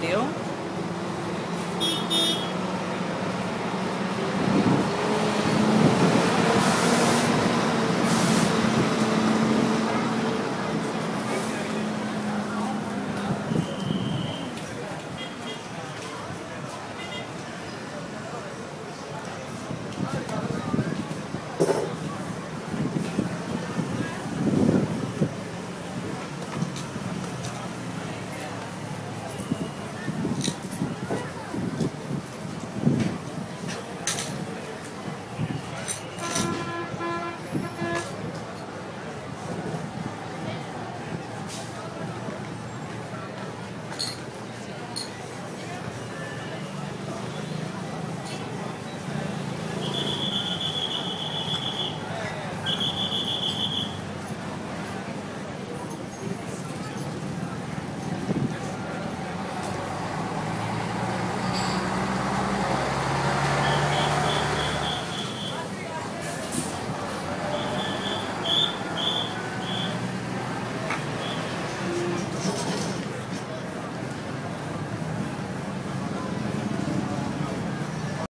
video.